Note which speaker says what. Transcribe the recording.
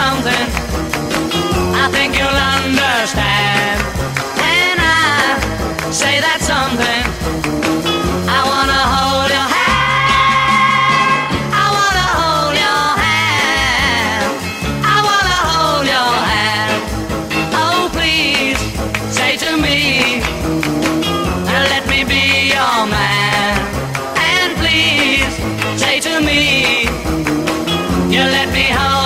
Speaker 1: something I think you'll understand. And I say that something. I wanna hold your hand. I wanna hold your hand. I wanna hold your hand. Oh, please say to me, let me be your man. And please say to me, you let me hold.